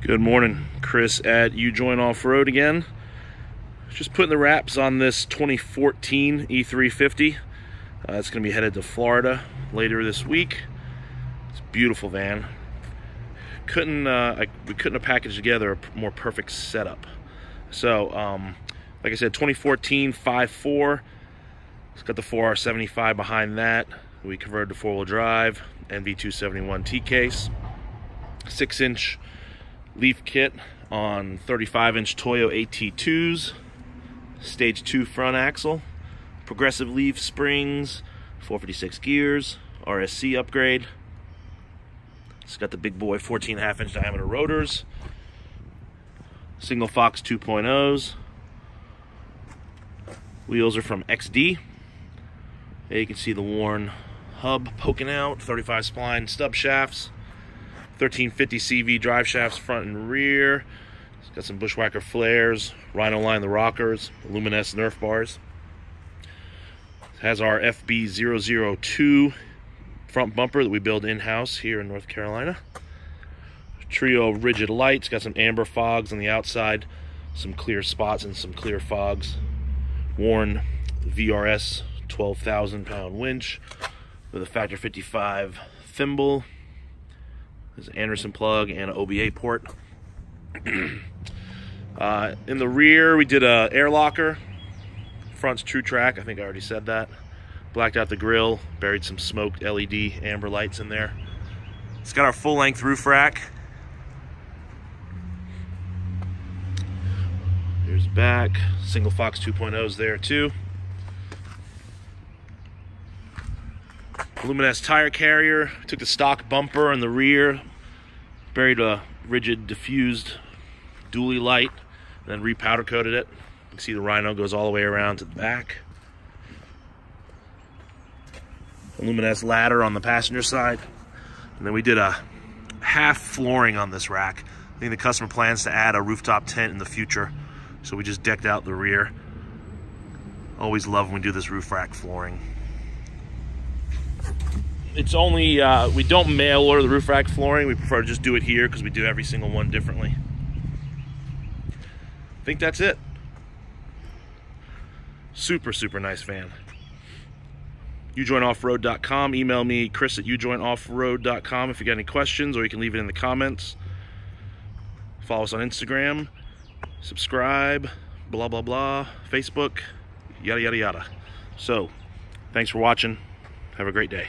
Good morning, Chris at Ujoint Offroad again. Just putting the wraps on this 2014 E350. Uh, it's going to be headed to Florida later this week. It's beautiful van. Couldn't uh, I, we couldn't have packaged together a more perfect setup. So, um, like I said, 2014 5.4. It's got the 4R75 behind that. We converted to four-wheel drive, NV271 T-case, six-inch leaf kit on 35 inch Toyo AT2s, stage 2 front axle, progressive leaf springs, 456 gears, RSC upgrade. It's got the big boy 14 half inch diameter rotors, single Fox 2.0s. Wheels are from XD. There you can see the Warn hub poking out, 35 spline stub shafts. 1350 CV drive shafts front and rear. It's got some Bushwhacker flares, Rhino line the rockers, Aluminess Nerf bars. It has our FB002 front bumper that we build in-house here in North Carolina. Trio rigid lights, got some amber fogs on the outside, some clear spots and some clear fogs. Warn VRS 12,000 pound winch with a factor 55 thimble. There's an Anderson plug and an OBA port. uh, in the rear, we did a air locker. Front's TrueTrac. I think I already said that. Blacked out the grill, buried some smoked LED amber lights in there. It's got our full-length roof rack. Here's back. Single Fox 2.0s there too. Aluminess tire carrier. Took the stock bumper in the rear, buried a rigid diffused dually light, then repowder coated it. You can see the Rhino goes all the way around to the back. Aluminess ladder on the passenger side. And then we did a half flooring on this rack. I think the customer plans to add a rooftop tent in the future. So we just decked out the rear. Always love when we do this roof rack flooring it's only, uh, we don't mail order the roof rack flooring. We prefer to just do it here because we do every single one differently. I think that's it. Super, super nice van. ujointoffroad.com. Email me, Chris at ujointoffroad.com if you got any questions, or you can leave it in the comments. Follow us on Instagram, subscribe, blah, blah, blah, Facebook, yada, yada, yada. So, thanks for watching. Have a great day.